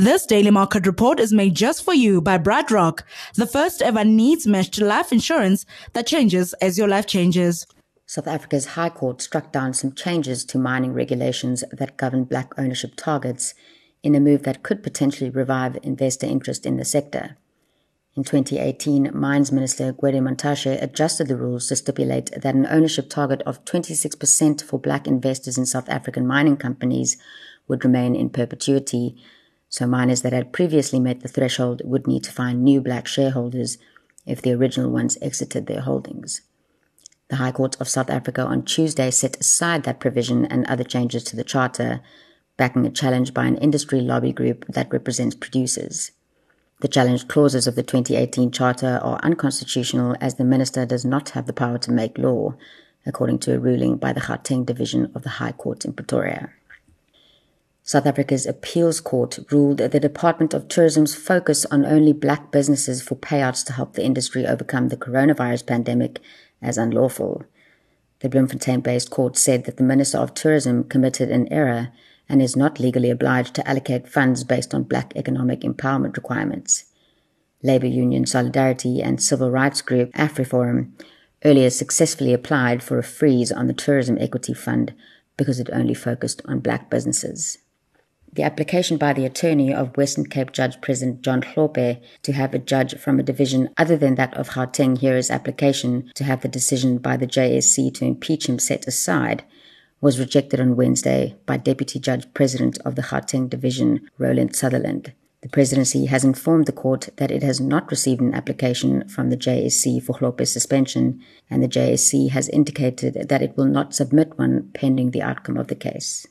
This daily market report is made just for you by BrightRock, the first ever needs matched life insurance that changes as your life changes. South Africa's High Court struck down some changes to mining regulations that govern black ownership targets in a move that could potentially revive investor interest in the sector. In 2018, Mines Minister Gwede Mantashe adjusted the rules to stipulate that an ownership target of 26% for black investors in South African mining companies would remain in perpetuity so miners that had previously met the threshold would need to find new black shareholders if the original ones exited their holdings. The High Court of South Africa on Tuesday set aside that provision and other changes to the charter, backing a challenge by an industry lobby group that represents producers. The challenge clauses of the 2018 charter are unconstitutional as the minister does not have the power to make law, according to a ruling by the Gauteng division of the High Court in Pretoria. South Africa's appeals court ruled that the Department of Tourism's focus on only black businesses for payouts to help the industry overcome the coronavirus pandemic as unlawful. The Bloemfontein based court said that the Minister of Tourism committed an error and is not legally obliged to allocate funds based on black economic empowerment requirements. Labour Union Solidarity and civil rights group AfriForum earlier successfully applied for a freeze on the Tourism Equity Fund because it only focused on black businesses. The application by the attorney of Western Cape Judge President John Hlophe to have a judge from a division other than that of Gauteng hear his application to have the decision by the JSC to impeach him set aside was rejected on Wednesday by Deputy Judge President of the Gauteng Division, Roland Sutherland. The presidency has informed the court that it has not received an application from the JSC for Hlophe's suspension, and the JSC has indicated that it will not submit one pending the outcome of the case.